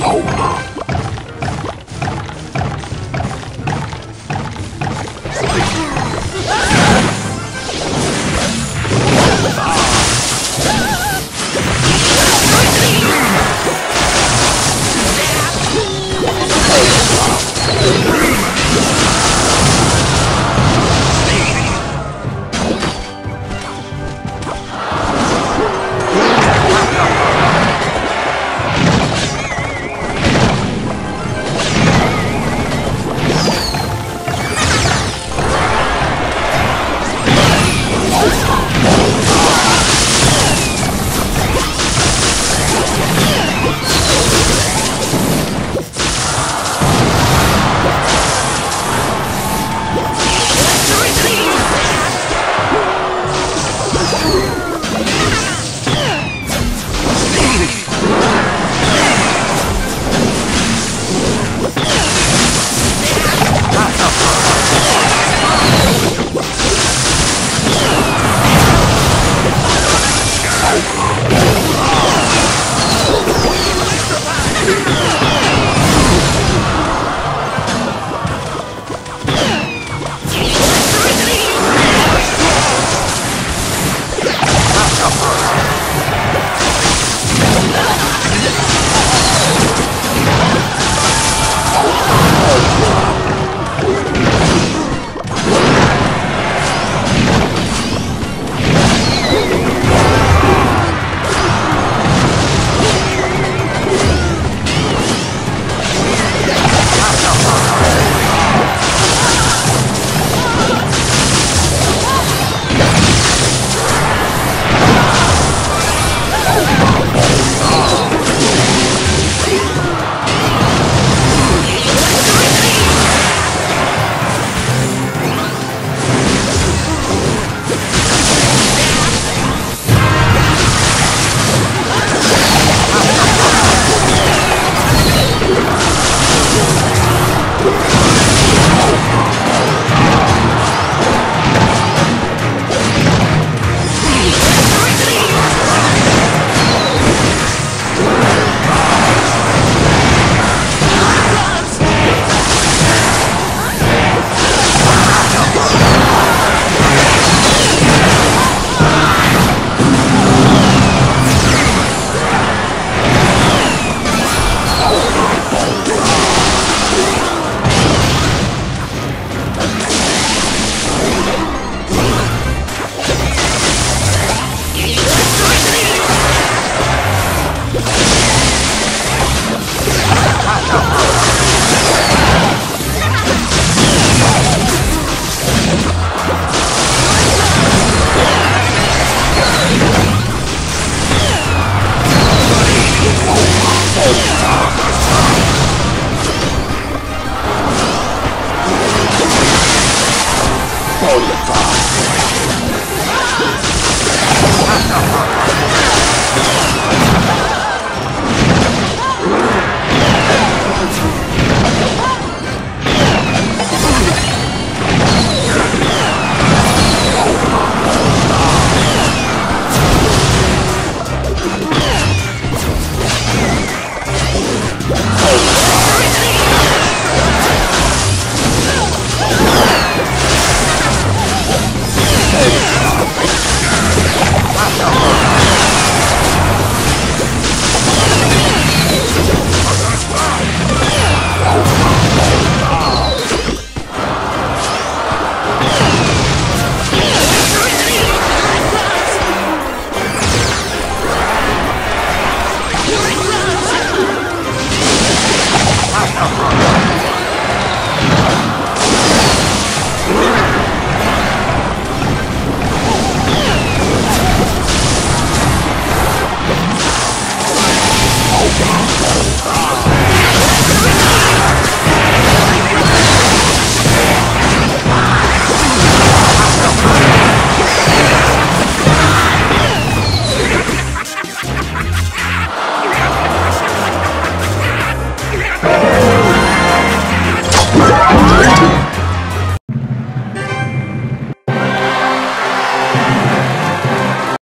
Oh,